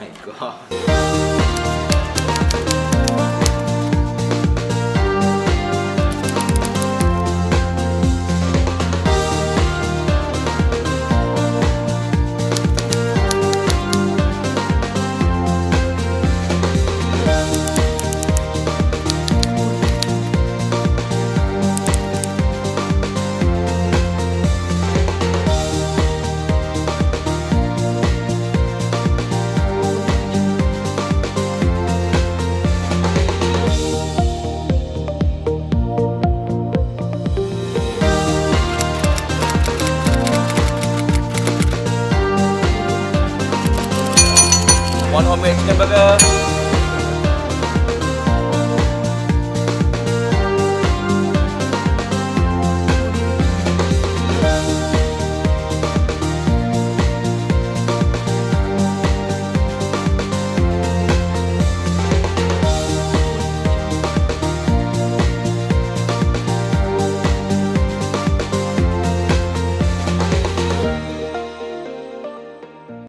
my god. One homemade chicken burger.